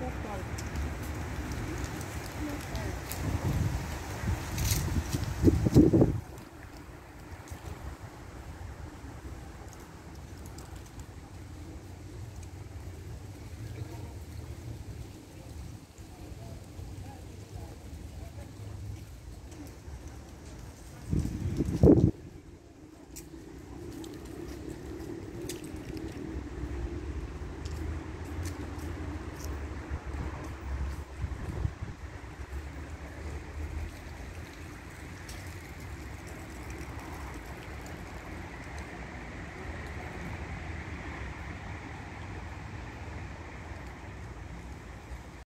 That's one.